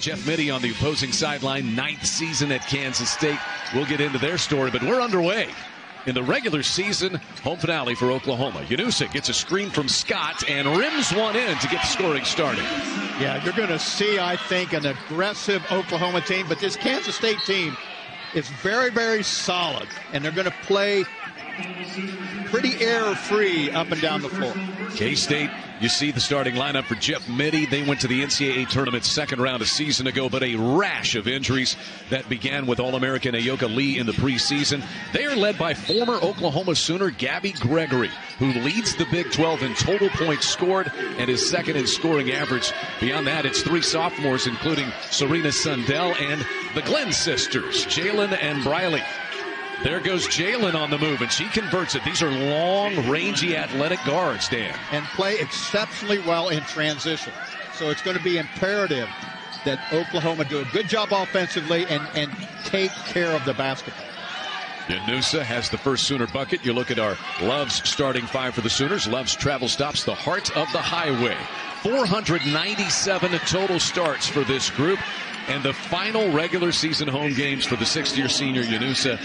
Jeff Mittie on the opposing sideline, ninth season at Kansas State. We'll get into their story, but we're underway in the regular season home finale for Oklahoma. Llanusa gets a screen from Scott and rims one in to get the scoring started. Yeah, you're going to see, I think, an aggressive Oklahoma team, but this Kansas State team is very, very solid, and they're going to play pretty error free up and down the floor. K State, you see the starting lineup for Jeff Mittie. They went to the NCAA tournament second round a season ago, but a rash of injuries that began with All American Ayoka Lee in the preseason. They are led by former Oklahoma Sooner Gabby Gregory, who leads the Big 12 in total points scored and is second in scoring average. Beyond that, it's three sophomores, including Serena Sundell and the Glenn sisters, Jaelyn and Brylee. There goes Jaelyn on the move, and she converts it. These are long, rangy, athletic guards, Dan. And play exceptionally well in transition. So it's going to be imperative that Oklahoma do a good job offensively and, and take care of the basketball. Llanusa has the first Sooner bucket. You look at our Love's starting five for the Sooners. Love's travel stops the heart of the highway. 497 total starts for this group. And the final regular season home games for the sixth year senior Llanusa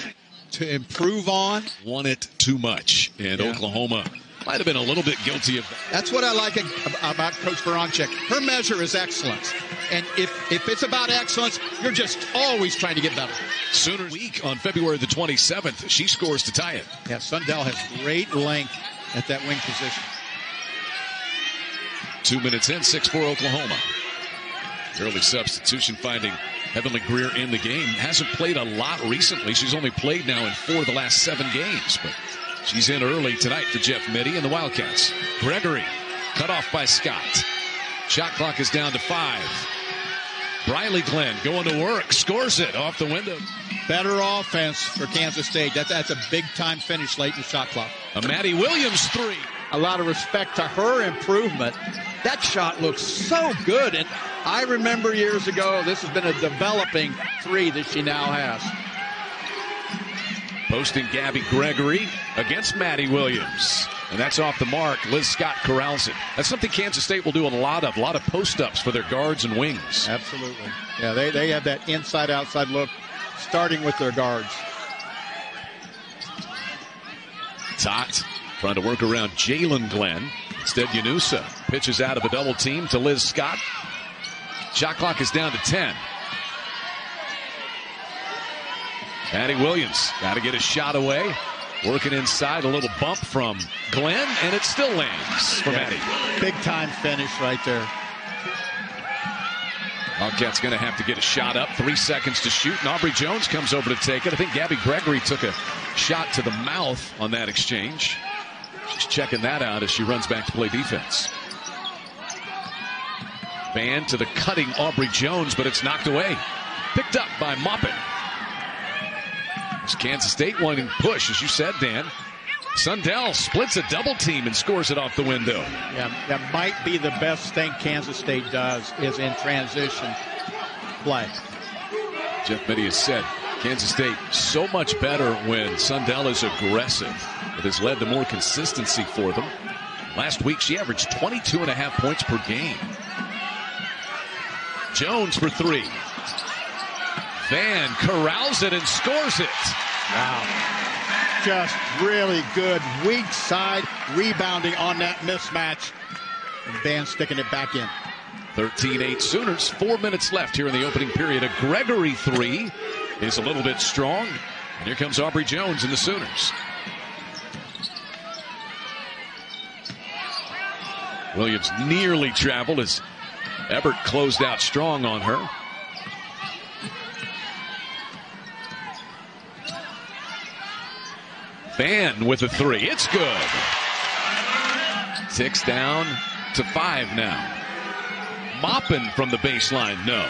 to improve on. Won it too much, and yeah. Oklahoma might have been a little bit guilty of that. That's what I like about Coach Baranczyk. Her measure is excellence. And if, if it's about excellence, you're just always trying to get better. Sooner week on February the 27th, she scores to tie it. Yeah, Sundell has great length at that wing position. Two minutes in, 6 4 Oklahoma. Early substitution finding Heavenly Greer in the game. Hasn't played a lot recently. She's only played now in four of the last seven games, but she's in early tonight for Jeff Mittie and the Wildcats. Gregory cut off by Scott. Shot clock is down to five. Brylee Glenn going to work, scores it off the window. Better offense for Kansas State. That's, that's a big time finish late in the shot clock. A Madi Williams three. A lot of respect to her improvement. That shot looks so good. And I remember years ago, this has been a developing three that she now has. Posting Gabby Gregory against Madi Williams. And that's off the mark. Liz Scott corrals it. That's something Kansas State will do a lot of. A lot of post ups for their guards and wings. Absolutely. Yeah, they, they have that inside outside look, starting with their guards. Tot trying to work around Jaelyn Glenn. Instead, Llanusa pitches out of a double team to Liz Scott. Shot clock is down to 10. Madi Williams got to get a shot away. Working inside, a little bump from Glenn, and it still lands for yeah. Madi. Big time finish right there. Wildcats going to have to get a shot up. Three seconds to shoot, and Aubrey Joens comes over to take it. I think Gabby Gregory took a shot to the mouth on that exchange. She's checking that out as she runs back to play defense. Band to the cutting Aubrey Joens, but it's knocked away. Picked up by Maupin. It's Kansas State wanting push, as you said, Dan. Sundell splits a double team and scores it off the window. Yeah, that might be the best thing Kansas State does is in transition play. Jeff Mittie has said Kansas State so much better when Sundell is aggressive. It has led to more consistency for them. Last week, she averaged 22 and a half points per game. Joens for three. Vann corrals it and scores it. Wow. Just really good weak side rebounding on that mismatch. And Vann sticking it back in. 13-8 Sooners. Four minutes left here in the opening period. A Gregory three is a little bit strong. And here comes Aubrey Joens and the Sooners. Williams nearly traveled as Ebert closed out strong on her. Vann with a three. It's good. Six down to five now. Maupin from the baseline, no.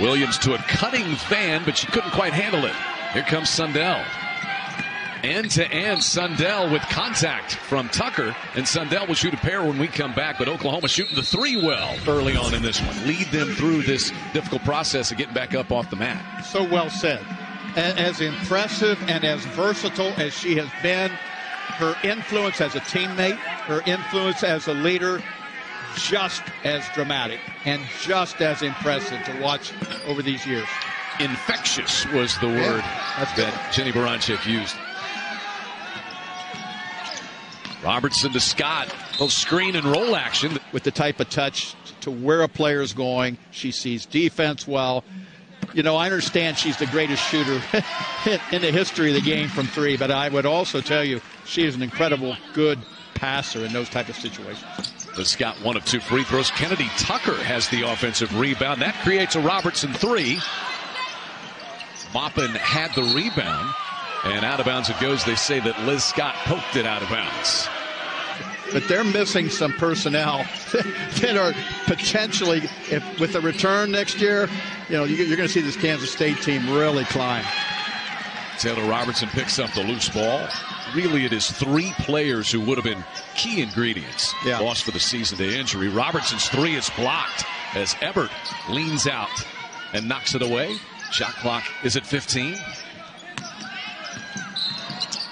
Williams to a cutting Vann, but she couldn't quite handle it. Here comes Sundell. End to end, Sundell with contact from Tucker, and Sundell will shoot a pair when we come back. But Oklahoma shooting the three well early on in this one, lead them through this difficult process of getting back up off the mat. So well said. As impressive and as versatile as she has been, her influence as a teammate, her influence as a leader, just as dramatic and just as impressive to watch over these years. Infectious was the word yeah, that Jennie Baranczyk used. Robertson to Scott. Little screen and roll action. With the type of touch to where a player is going, she sees defense well. You know, I understand she's the greatest shooter in the history of the game from three, but I would also tell you she is an incredible good passer in those type of situations. The Scott one of two free throws. Kennedy Tucker has the offensive rebound. That creates a Robertson three. Maupin had the rebound. And out of bounds it goes. They say that Liz Scott poked it out of bounds. But they're missing some personnel that are potentially, if, with a return next year, you know, you're going to see this Kansas State team really climb. Taylor Robertson picks up the loose ball. Really, it is three players who would have been key ingredients yeah. lost for the season to injury. Robertson's three is blocked as Ebert leans out and knocks it away. Shot clock is at 15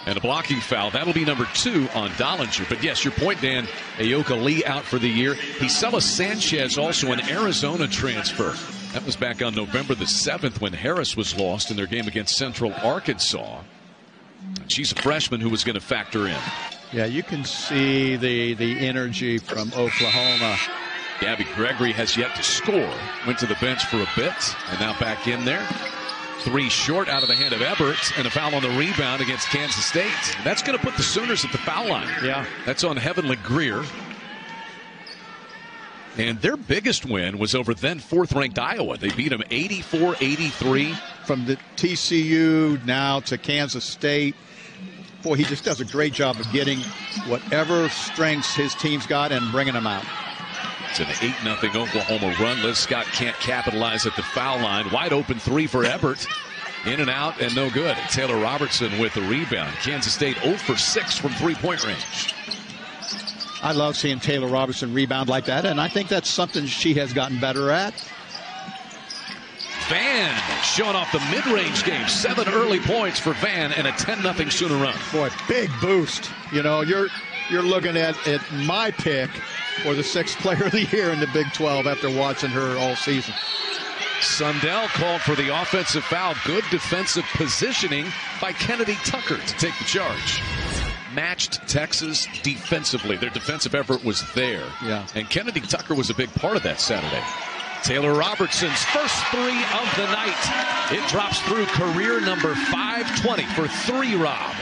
and a blocking foul. That'll be number two on Dollinger. But yes, your point, Dan. Ayoka Lee out for the year. Gisela Sanchez also an Arizona transfer. That was back on November the 7th when Harris was lost in their game against Central Arkansas. She's a freshman who was going to factor in. Yeah, you can see the the energy from Oklahoma. Gabby Gregory has yet to score. Went to the bench for a bit and now back in there. Three short out of the hand of Ebert, and a foul on the rebound against Kansas State. That's going to put the Sooners at the foul line. Yeah. That's on Heavenly Greer. And their biggest win was over then fourth ranked Iowa. They beat them 84 83. From the TCU now to Kansas State. Boy, he just does a great job of getting whatever strengths his team's got and bringing them out. It's an 8 0 Oklahoma run. Liz Scott can't capitalize at the foul line. Wide open three for Ebert. In and out and no good. Taylor Robertson with the rebound. Kansas State 0 for 6 from three point range. I love seeing Taylor Robertson rebound like that, and I think that's something she has gotten better at. Vann showing off the mid-range game. Seven early points for Vann and a 10-0 Sooner run. Boy, big boost. You know, you're you're looking at, at my pick for the sixth player of the year in the Big 12 after watching her all season. Sundell called for the offensive foul. Good defensive positioning by Kennedy Tucker to take the charge. Matched Texas defensively. Their defensive effort was there. Yeah. And Kennedy Tucker was a big part of that Saturday. Taylor Robertson's first three of the night. It drops through career number 520 for three, Rob.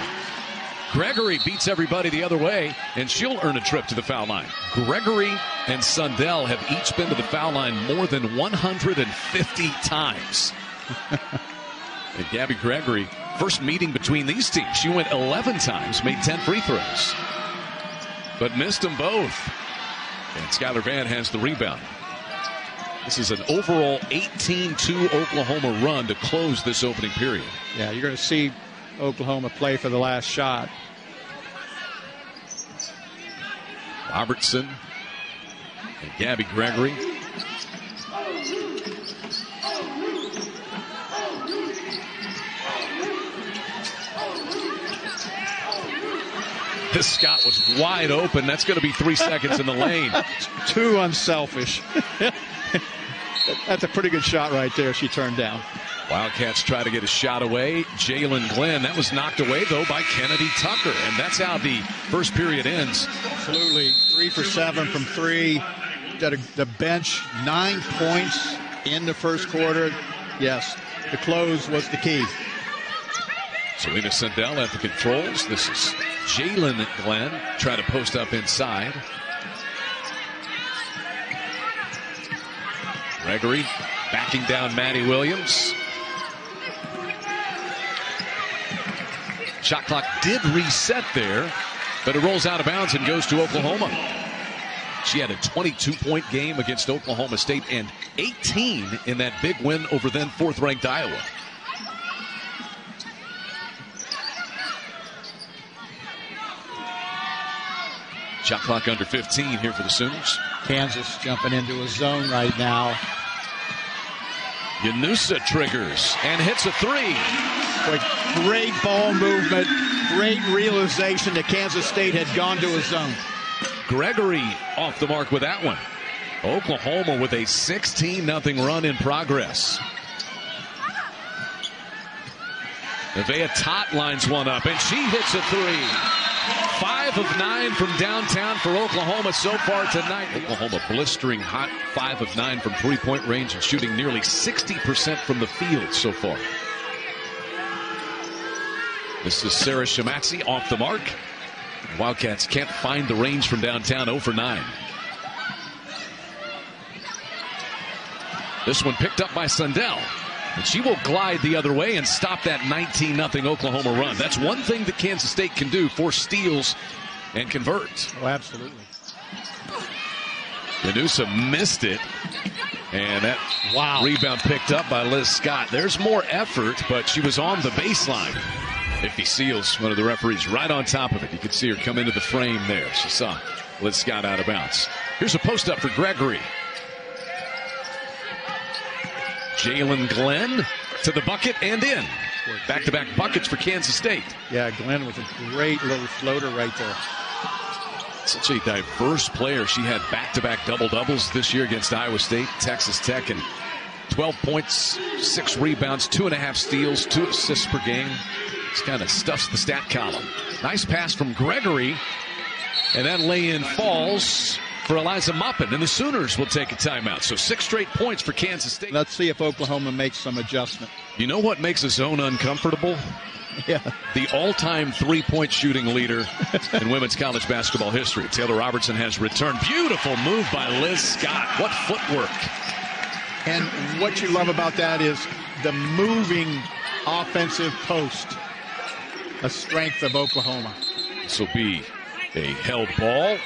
Gregory beats everybody the other way, and she'll earn a trip to the foul line. Gregory and Sundell have each been to the foul line more than 150 times. and Gabby Gregory, first meeting between these teams, she went 11 times, made 10 free throws, but missed them both. And Skylar Vann has the rebound. This is an overall 18-2 Oklahoma run to close this opening period. Yeah, you're going to see Oklahoma play for the last shot. Robertson and Gabby Gregory. This Scott was wide open. That's going to be three seconds in the lane. Too unselfish. That's a pretty good shot right there. She turned down. Wildcats try to get a shot away. Jaelyn Glenn. That was knocked away, though, by Kennedy Tucker. And that's how the first period ends. Absolutely. Three for seven from three. The bench, nine points in the first quarter. Yes, the close was the key. Serena Sundell at the controls. This is Jaelyn Glenn trying to post up inside. Gregory backing down Madi Williams. Shot clock did reset there, but it rolls out of bounds and goes to Oklahoma. She had a 22 point game against Oklahoma State and 18 in that big win over then fourth ranked Iowa. Shot clock under 15 here for the Sooners. Kansas jumping into a zone right now. Llanusa triggers and hits a three. Boy, great ball movement, great realization that Kansas State had gone to a zone. Gregory off the mark with that one. Oklahoma with a 16 0 run in progress. Nevaeh Tot lines one up, and she hits a three. Of nine from downtown for Oklahoma so far tonight. Oklahoma blistering hot, five of nine from three point range and shooting nearly 60% from the field so far. This is Sarah Shematsi off the mark. Wildcats can't find the range from downtown 0 for 9. This one picked up by Sundell. And she will glide the other way and stop that 19 0 Oklahoma run. That's one thing that Kansas State can do for steals and convert. Oh, absolutely. Llanusa missed it. And that wow. rebound picked up by Liz Scott. There's more effort, but she was on the baseline. Iffy Seals, one of the referees, right on top of it. You could see her come into the frame there. She saw Liz Scott out of bounds. Here's a post up for Gregory. Jaelyn Glenn to the bucket and in. Back to back buckets for Kansas State. Yeah, Glenn was a great little floater right there. Such a diverse player. She had back to back double doubles this year against Iowa State, Texas Tech, and 12 points, six rebounds, two and a half steals, two assists per game. This kind of stuffs the stat column. Nice pass from Gregory. And that lay in falls for Eliza Maupin, and the Sooners will take a timeout. So six straight points for Kansas State. Let's see if Oklahoma makes some adjustment. You know what makes a zone uncomfortable? Yeah. The all-time three-point shooting leader in women's college basketball history. Taylor Robertson has returned. Beautiful move by Liz Scott. What footwork. And what you love about that is the moving offensive post. A strength of Oklahoma. This will be a held ball.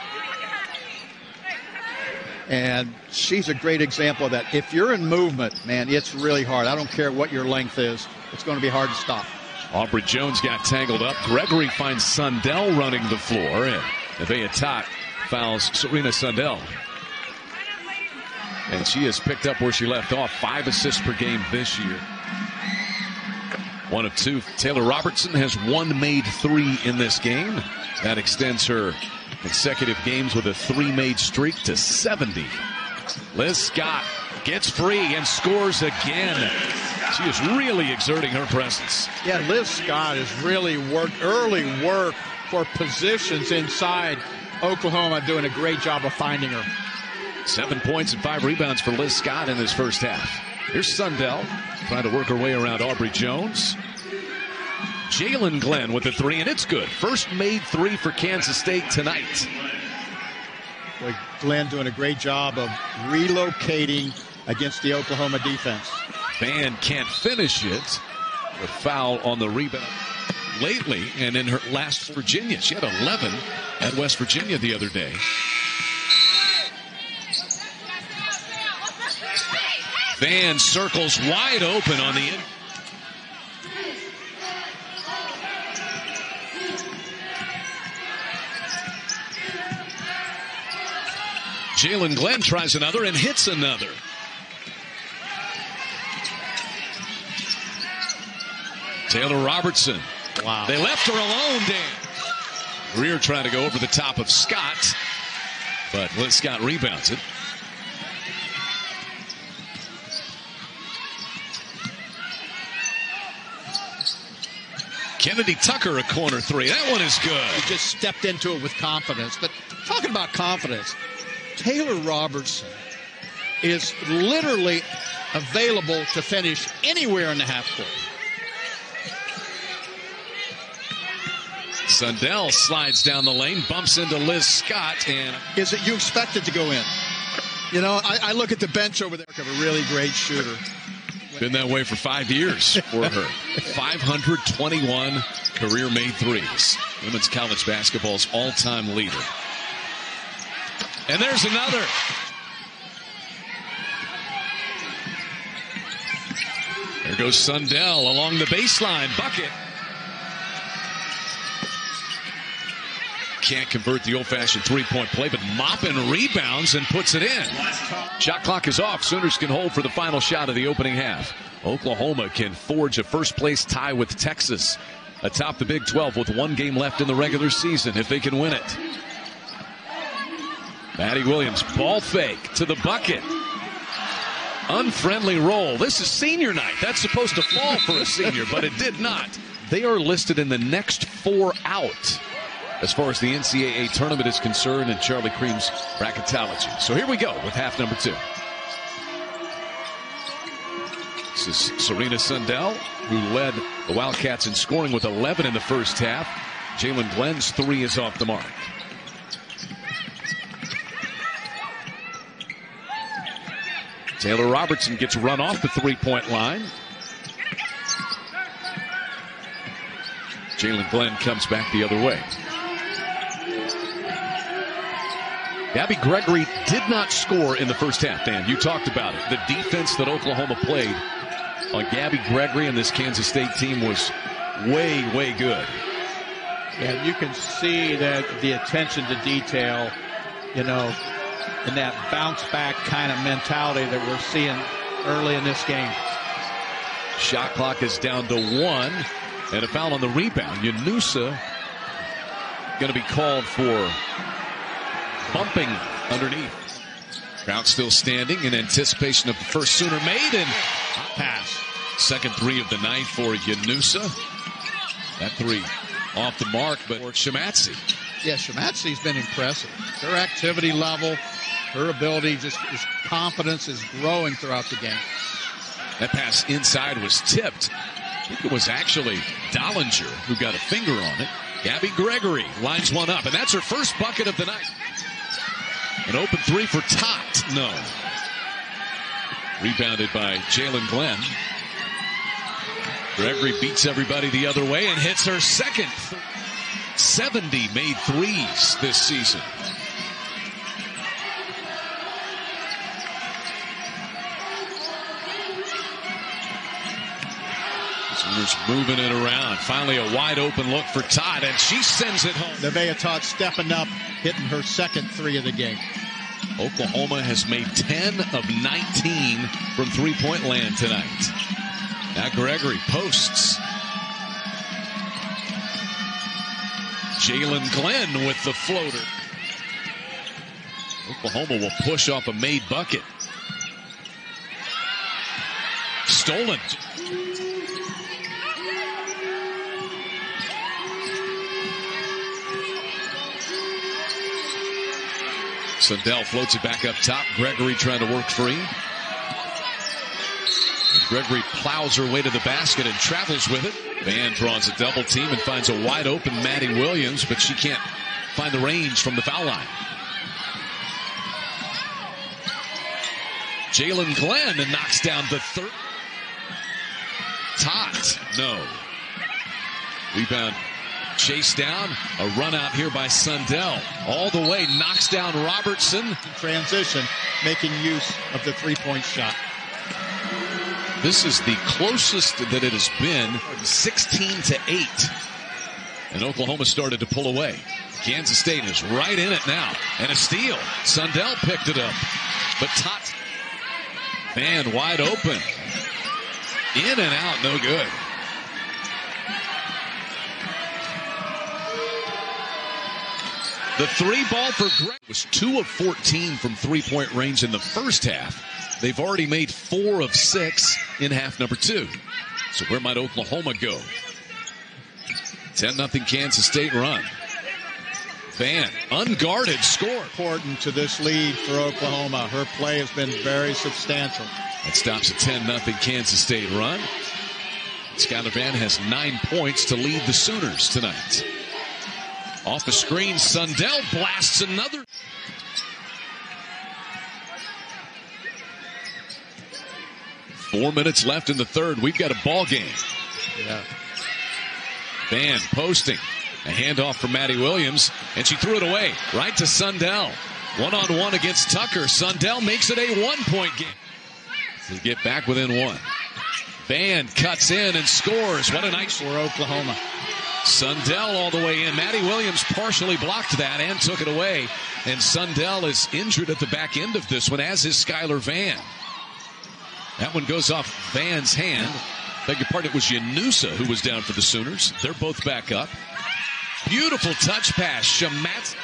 And she's a great example of that. If you're in movement, man, it's really hard. I don't care what your length is. It's going to be hard to stop. Aubrey Joens got tangled up. Gregory finds Sundell running the floor. And Nevaeh Tot fouls Serena Sundell. And she has picked up where she left off. Five assists per game this year. One of two. Taylor Robertson has one made three in this game. That extends her consecutive games with a three made streak to 70. Liz Scott gets free and scores again. She is really exerting her presence. Yeah, Liz Scott has really worked early work for positions inside Oklahoma, doing a great job of finding her. Seven points and five rebounds for Liz Scott in this first half. Here's Sundell trying to work her way around Aubrey Joens. Jaelyn Glenn with the three, and it's good. First made three for Kansas State tonight. Glenn doing a great job of relocating against the Oklahoma defense. Vann can't finish it. A foul on the rebound lately, and in her last Virginia. She had 11 at West Virginia the other day. Vann circles wide open on the in. Jaelyn Glenn tries another and hits another. Taylor Robertson. Wow. They left her alone, Dan. Greer trying to go over the top of Scott, but Liz Scott rebounds it. Kennedy Tucker, a corner three. That one is good. He just stepped into it with confidence. But talking about confidence, Taylor Robertson is literally available to finish anywhere in the half court. Sundell slides down the lane, bumps into Liz Scott, and is it you expected to go in? You know, I, I look at the bench over there of a really great shooter. Been that way for five years for her. 521 career made threes. Women's college basketball's all-time leader. And there's another. There goes Sundell along the baseline. Bucket. Can't convert the old-fashioned three-point play, but Maupin rebounds and puts it in. Shot clock is off. Sooners can hold for the final shot of the opening half. Oklahoma can forge a first-place tie with Texas atop the Big 12 with one game left in the regular season if they can win it. Madi Williams, ball fake to the bucket. Unfriendly roll. This is senior night. That's supposed to fall for a senior, but it did not. They are listed in the next four out as far as the NCAA tournament is concerned and Charlie Creme's bracketology. So here we go with half number two. This is Serena Sundell, who led the Wildcats in scoring with 11 in the first half. Jaelyn Glenn's three is off the mark. Taylor Robertson gets run off the three point line. Jaelyn Glenn comes back the other way. Gabby Gregory did not score in the first half, Dan. You talked about it. The defense that Oklahoma played on Gabby Gregory and this Kansas State team was way, way good. And you can see that the attention to detail, you know, and that bounce back kind of mentality that we're seeing early in this game. Shot clock is down to one, and a foul on the rebound. Llanusa going to be called for bumping underneath. Crowd still standing in anticipation of the first Sooner made and pass. Second three of the night for Llanusa. That three off the mark, but for Shematsi. Yeah, Shematsi's been impressive. Her activity level, her ability, just his confidence is growing throughout the game. That pass inside was tipped. I think it was actually Dollinger who got a finger on it. Gabby Gregory lines one up, and that's her first bucket of the night. An open three for Tot. No. Rebounded by Jaelyn Glenn. Gregory beats everybody the other way and hits her second. 70 made threes this season. Sooners moving it around. Finally, a wide open look for Tot, and she sends it home. Nevaeh Tot stepping up, hitting her second three of the game. Oklahoma has made 10 of 19 from three point land tonight. Now Gregory posts. Jaelyn Glenn with the floater. Oklahoma will push off a made bucket. Stolen. Sundell floats it back up top. Gregory trying to work free. And Gregory plows her way to the basket and travels with it. Vann draws a double team and finds a wide open Madi Williams, but she can't find the range from the foul line. Jaelyn Glenn and knocks down the third. Tot, no. Rebound chased down. A run out here by Sundell. All the way, knocks down Robertson. Transition, making use of the three point shot. This is the closest that it has been 16 to 8. And Oklahoma started to pull away. Kansas State is right in it now. And a steal. Sundell picked it up. But Tot Man wide open. In and out, no good. The three ball for Greg was two of 14 from three point range in the first half. They've already made four of six in half number two. So where might Oklahoma go? 10 0 Kansas State run. Vann, unguarded score. Important to this lead for Oklahoma. Her play has been very substantial. That stops a 10 0 Kansas State run. Skylar Vann has nine points to lead the Sooners tonight. Off the screen, Sundell blasts another. Four minutes left in the third. We've got a ball game. Yeah. Vann posting. A handoff from Madi Williams, and she threw it away right to Sundell. One on one against Tucker. Sundell makes it a one point game. To get back within one. Vann cuts in and scores. What a nice for Oklahoma. Sundell all the way in. Madi Williams partially blocked that and took it away. And Sundell is injured at the back end of this one, as is Skylar Vann. That one goes off Vann's hand. Beg your pardon, it was Llanusa who was down for the Sooners. They're both back up. Beautiful touch pass. Shamat.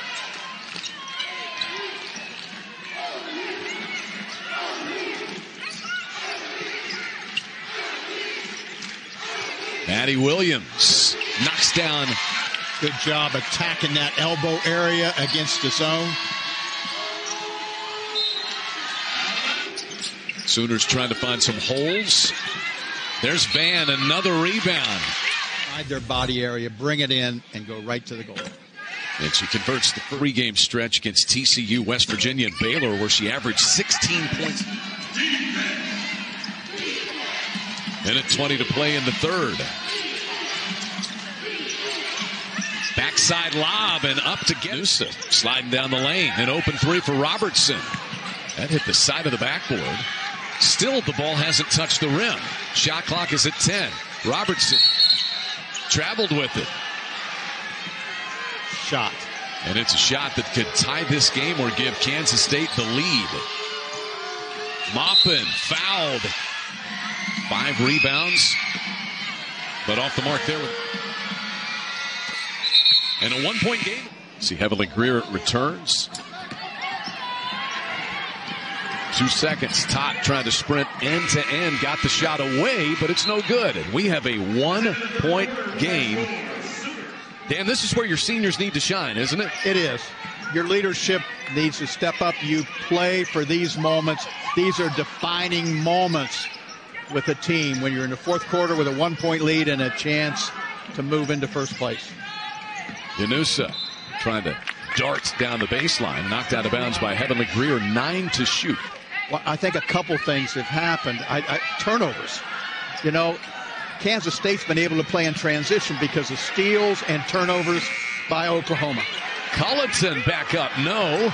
Madi Williams knocks down. Good job attacking that elbow area against the zone. Sooners trying to find some holes. There's Vann, another rebound. Hide their body area, bring it in, and go right to the goal. And she converts the three game stretch against TCU, West Virginia, and Baylor, where she averaged 16 points. And at 20 to play in the third. Backside lob and up to get Noosa. Sliding down the lane. An open three for Robertson. That hit the side of the backboard. Still, the ball hasn't touched the rim. Shot clock is at 10. Robertson traveled with it. Shot. And it's a shot that could tie this game or give Kansas State the lead. Maupin fouled. Five rebounds, but off the mark there. And a one point game. See Heavenly Greer returns. Two seconds. Tot trying to sprint end to end. Got the shot away, but it's no good. And we have a one point game. Dan, this is where your seniors need to shine, isn't it? It is. Your leadership needs to step up. You play for these moments. These are defining moments with a team when you're in the fourth quarter with a one point lead and a chance to move into first place. Llanusa trying to dart down the baseline, knocked out of bounds by Heavenly Greer, nine to shoot. Well, I think a couple things have happened. I, I, turnovers. You know, Kansas State's been able to play in transition because of steals and turnovers by Oklahoma. Culliton back up. No.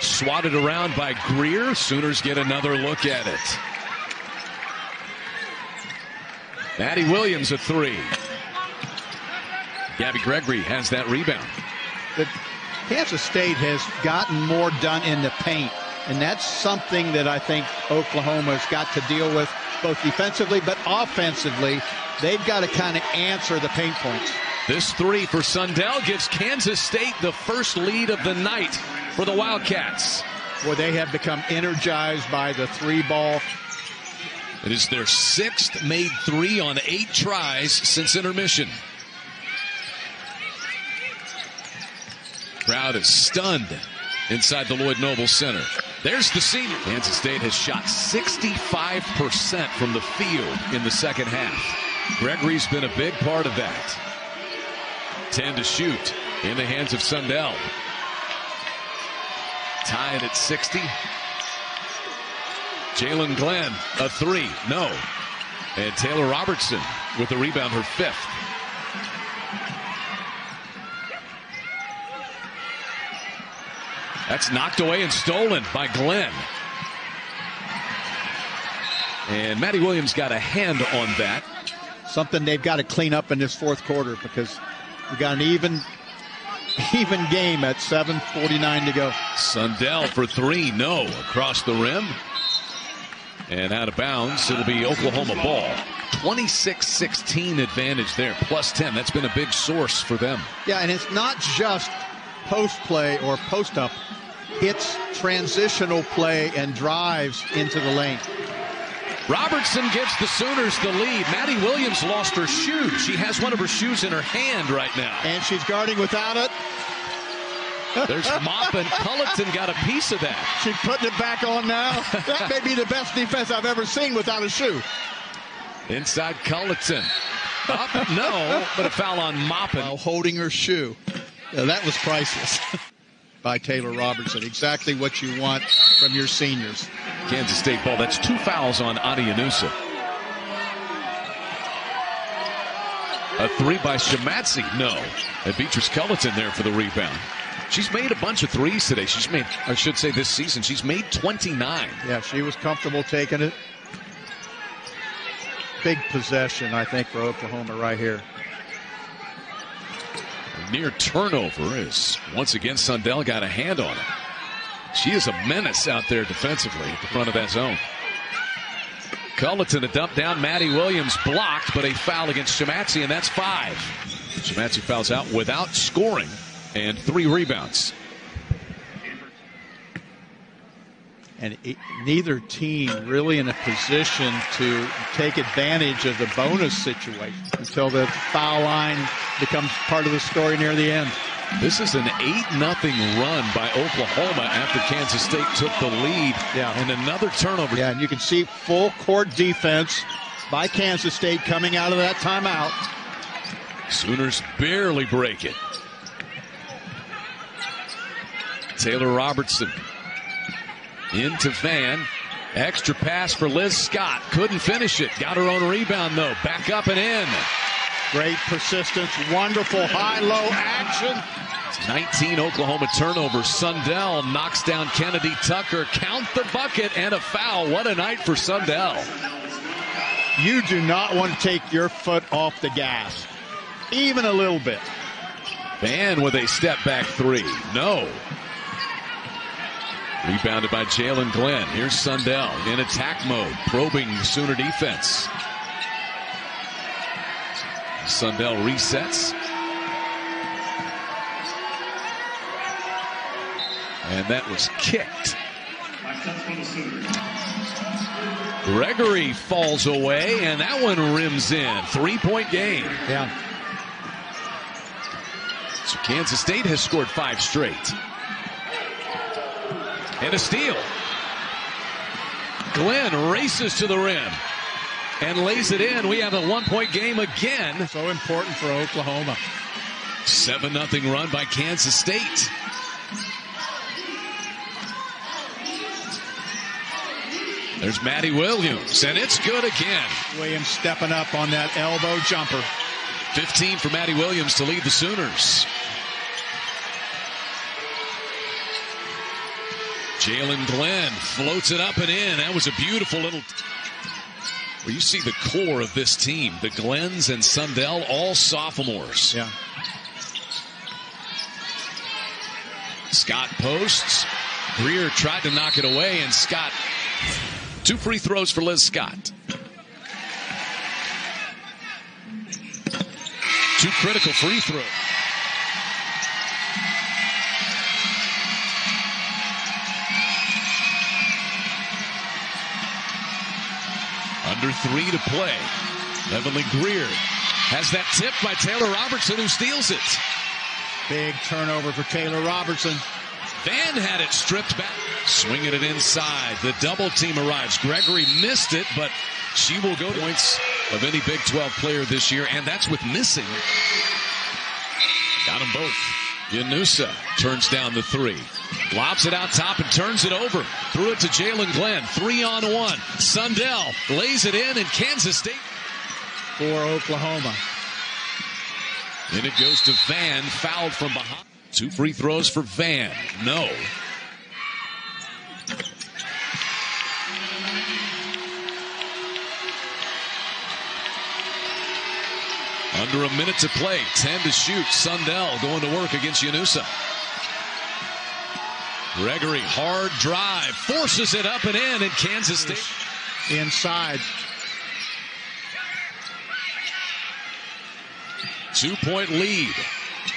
Swatted around by Greer. Sooners get another look at it. Madi Williams a three. Gabby Gregory has that rebound. But Kansas State has gotten more done in the paint, and that's something that I think Oklahoma's got to deal with both defensively but offensively. They've got to kind of answer the paint points. This three for Sundell gives Kansas State the first lead of the night for the Wildcats. Well, they have become energized by the three ball. It is their sixth made three on eight tries since intermission. Crowd is stunned inside the Lloyd Noble Center. There's the senior. Kansas State has shot 65% from the field in the second half. Gregory's been a big part of that. 10 to shoot in the hands of Sundell. Tied at 60. Jaelyn Glenn, a three. No. And Taylor Robertson with the rebound, her fifth. That's knocked away and stolen by Glenn. And Madi Williams got a hand on that. Something they've got to clean up in this fourth quarter because we got an even even game at 7.49 to go. Sundell for three, no, across the rim. And out of bounds, it'll be Oklahoma ball. 26-16 advantage there, plus 10. That's been a big source for them. Yeah, and it's not just post play or post up. It's transitional play and drives into the lane. Robertson gives the Sooners the lead. Madi Williams lost her shoe. She has one of her shoes in her hand right now. And she's guarding without it. There's Mop and Culliton got a piece of that. She's putting it back on now. That may be the best defense I've ever seen without a shoe. Inside Culliton. Up, no, but a foul on Maupin. While holding her shoe. Yeah, that was priceless. By Taylor Robertson. Exactly what you want from your seniors. Kansas State ball. That's two fouls on Adi Llanusa. A three by Shematsi. No. And Beatrice Culliton there for the rebound. She's made a bunch of threes today. She's made, I should say this season, she's made 29. Yeah, she was comfortable taking it. Big possession, I think, for Oklahoma right here. Near turnover as once again Sundell got a hand on it. She is a menace out there defensively at the front of that zone. Culliton a dump down. Madi Williams blocked, but a foul against Shematsi, and that's five. Shematsi fouls out without scoring and three rebounds. And it, neither team really in a position to take advantage of the bonus situation until the foul line becomes part of the story near the end. This is an 8 nothing run by Oklahoma after Kansas State took the lead. Yeah. And another turnover. Yeah, and you can see full court defense by Kansas State coming out of that timeout. Sooners barely break it. Taylor Robertson into Vann. Extra pass for Liz Scott. Couldn't finish it. Got her own rebound, though. Back up and in. Great persistence. Wonderful high-low action. 19 Oklahoma turnovers. Sundell knocks down Kennedy Tucker. Count the bucket and a foul. What a night for Sundell. You do not want to take your foot off the gas. Even a little bit. Vann with a step back three. No. Rebounded by Jaelyn Glenn. Here's Sundell in attack mode, probing Sooner defense. Sundell resets. And that was kicked. Gregory falls away, and that one rims in. Three point game. Yeah. So Kansas State has scored five straight. And a steal. Glenn races to the rim and lays it in. We have a one point game again. So important for Oklahoma. 7 0 run by Kansas State. There's Madi Williams, and it's good again. Williams stepping up on that elbow jumper. 15 for Madi Williams to lead the Sooners. Jaelyn Glenn floats it up and in. That was a beautiful little. Well, you see the core of this team, the Glens and Sundell, all sophomores. Yeah. Scott posts. Greer tried to knock it away, and Scott. Two free throws for Liz Scott. Two critical free throws. Under three to play. Heavenly Greer has that tip by Taylor Robertson who steals it. Big turnover for Taylor Robertson. Vann had it stripped back. Swinging it inside. The double team arrives. Gregory missed it, but she will go to points of any Big 12 player this year, and that's with missing. Got them both. Llanusa turns down the three. Lobs it out top and turns it over. Threw it to Jaelyn Glenn. Three on one. Sundell lays it in, and Kansas State. For Oklahoma. And it goes to Vann, fouled from behind. Two free throws for Vann. No. Under a minute to play. 10 to shoot. Sundell going to work against Llanusa. Gregory, hard drive. Forces it up and in, and Kansas State. Inside. Two point lead.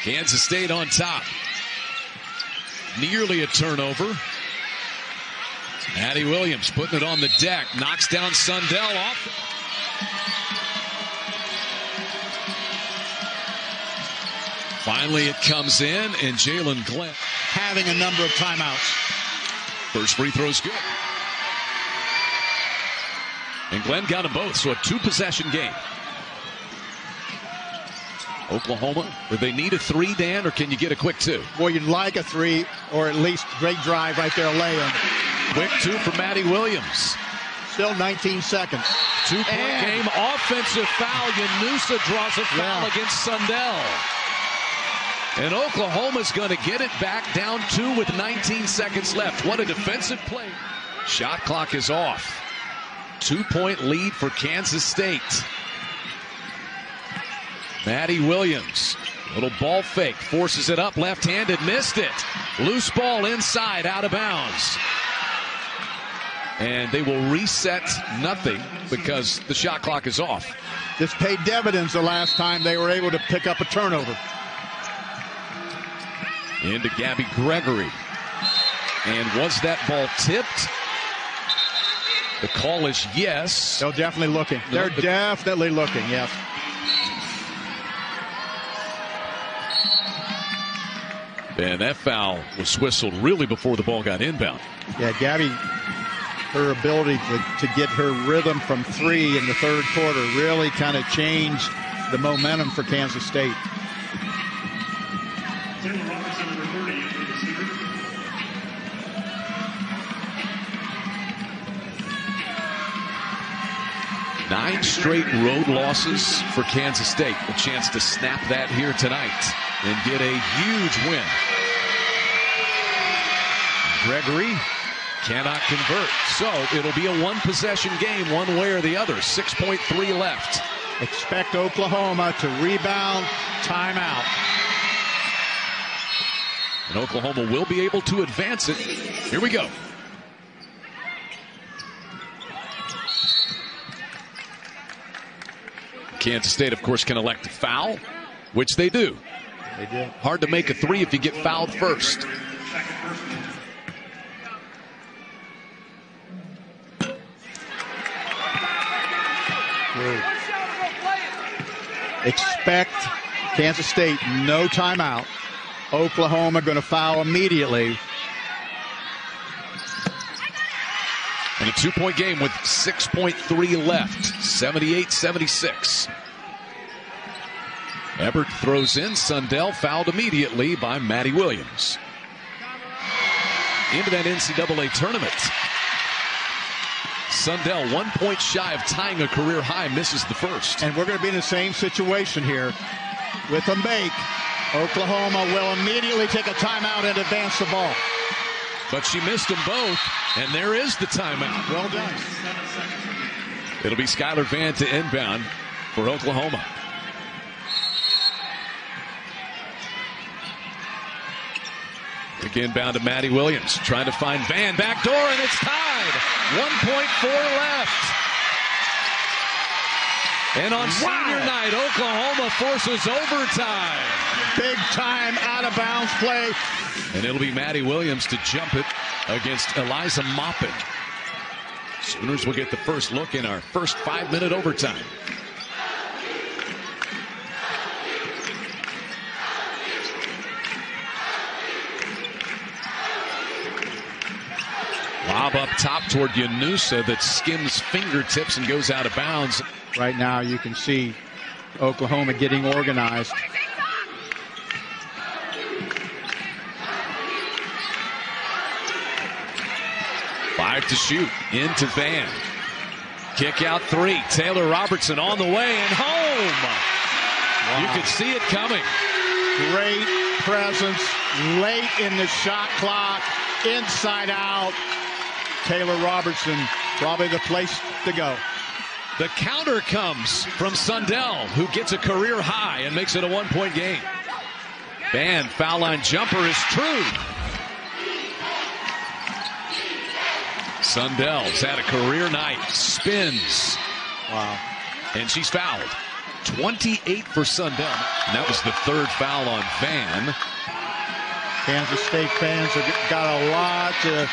Kansas State on top. Nearly a turnover. Madi Williams putting it on the deck. Knocks down Sundell off. Finally, it comes in, and Jaelyn Glenn. Having a number of timeouts. First free throw's good. And Glenn got them both, so a two possession game. Oklahoma, do they need a three, Dan, or can you get a quick two? Well, you'd like a three, or at least great drive right there, lay-in. Quick two for Madi Williams. Still 19 seconds. Two point And- game, offensive foul. Llanusa draws a foul Yeah. against Sundell. And Oklahoma's going to get it back down two with 19 seconds left. What a defensive play. Shot clock is off. Two point lead for Kansas State. Madi Williams Little ball fake, forces it up, left handed, missed it. Loose ball inside, out of bounds. And they will reset nothing because the shot clock is off. This paid dividends the last time they were able to pick up a turnover. Into Gabby Gregory. And was that ball tipped? The call is yes. They're definitely looking. They're the- definitely looking, yes. And that foul was whistled really before the ball got inbound. Yeah, Gabby, her ability to, to get her rhythm from three in the third quarter really kind of changed the momentum for Kansas State. Straight road losses for Kansas State. A chance to snap that here tonight and get a huge win. Gregory cannot convert. So it'll be a one possession game, one way or the other. 6.3 left. Expect Oklahoma to rebound, timeout. And Oklahoma will be able to advance it. Here we go. Kansas State, of course, can elect a foul, which they do. They did. Hard to make a three if you get fouled first. Second person. Expect Kansas State no timeout. Oklahoma going to foul immediately. And a two point game with 6.3 left. 78 76. Ebert throws in. Sundell fouled immediately by Madi Williams. Into that NCAA tournament. Sundell, one point shy of tying a career high, misses the first. And we're going to be in the same situation here with a make. Oklahoma will immediately take a timeout and advance the ball. But she missed them both, and there is the timeout. Well done. Seven seconds remaining. It'll be Skylar Vann to inbound for Oklahoma. Again, bound to Madi Williams. Trying to find Vann. Back door, and it's tied. 1.4 left. And on senior night, Oklahoma forces overtime. Big time out of bounds play. And it'll be Madi Williams to jump it against Eliza Maupin. Sooners will get the first look in our first five minute overtime. Lob up top toward Llanusa that skims fingertips and goes out of bounds. Right now, you can see Oklahoma getting organized. To shoot. Into Vann. Kick out three. Taylor Robertson on the way and home. You could see it coming. Great presence late in the shot clock, inside out. Taylor Robertson, probably the place to go. The counter comes from Sundell, who gets a career high and makes it a one point game. Vann foul line jumper is true. Sundell's had a career night, spins, Wow. and she's fouled. 28 for Sundell. And that was the third foul on Vann. Kansas State fans have got a lot to,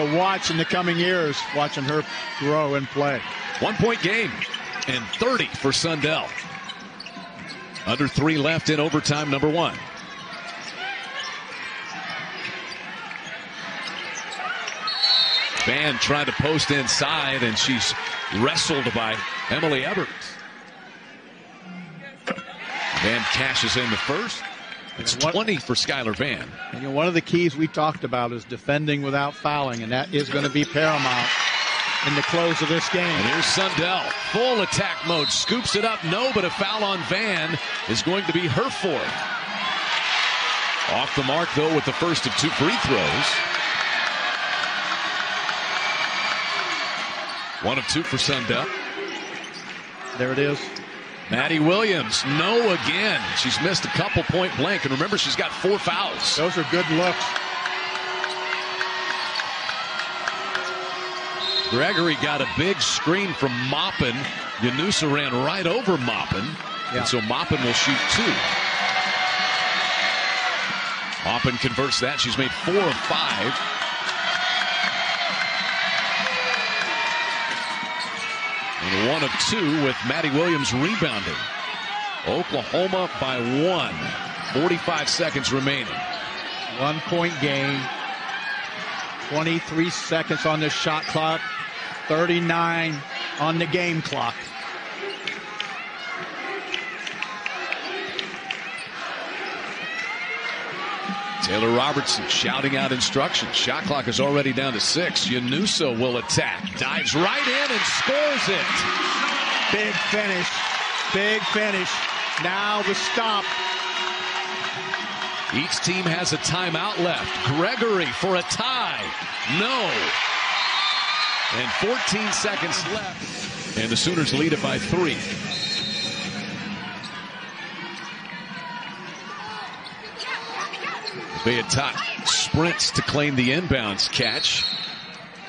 to watch in the coming years, watching her grow and play. One point game and 30 for Sundell. Under three left in overtime number one. Vann tried to post inside and she's wrestled by Emily Ebert. Vann cashes in the first. It's And what- 20 for Skylar Vann. And, you know, one of the keys we talked about is defending without fouling, and that is going to be paramount in the close of this game. And here's Sundell. Full attack mode. Scoops it up. No, but a foul on Vann is going to be her fourth. Off the mark, though, with the first of two free throws. One of two for Sundell. There it is. Madi Williams, no again. She's missed a couple point blank, and remember, she's got four fouls. Those are good looks. Gregory got a big screen from Maupin. Llanusa ran right over Maupin, Yeah. and so Maupin will shoot two. Maupin converts that. She's made four of five. And one of two with Madi Williams rebounding. Oklahoma by one. 45 seconds remaining. One point game. 23 seconds on the shot clock. 39 on the game clock. Taylor Robertson shouting out instructions. Shot clock is already down to six. Llanusa will attack. Dives right in and scores it. Big finish. Big finish. Now the stop. Each team has a timeout left. Gregory for a tie. No. And 14 seconds left. And the Sooners lead it by three. Beatot sprints to claim the inbounds catch.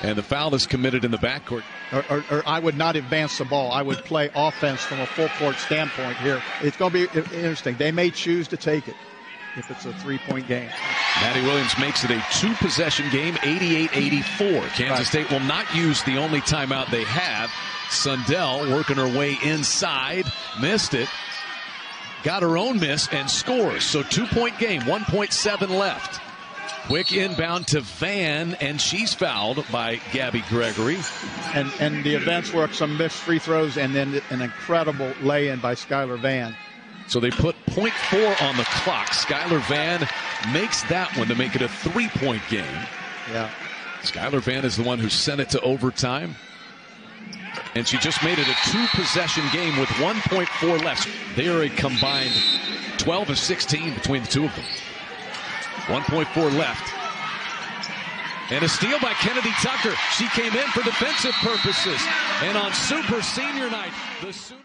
And the foul is committed in the backcourt. Or, or, or I would not advance the ball. I would play offense from a full court standpoint here. It's going to be interesting. They may choose to take it if it's a three point game. Madi Williams makes it a two possession game, 88 84. Kansas Right. State will not use the only timeout they have. Sundell working her way inside, missed it, got her own miss, and scores. So two point game, 1.7 left. Quick inbound to Vann, and she's fouled by Gabby Gregory. And and the events were some missed free throws and then an incredible lay in by Skylar Vann. So they put point four on the clock. Skylar Vann makes that one to make it a three point game. Yeah. Skylar Vann is the one who sent it to overtime. And she just made it a two possession game with 1.4 left. They are a combined 12 of 16 between the two of them. 1.4 left. And a steal by Kennedy Tucker. She came in for defensive purposes. And on Super Senior Night, the.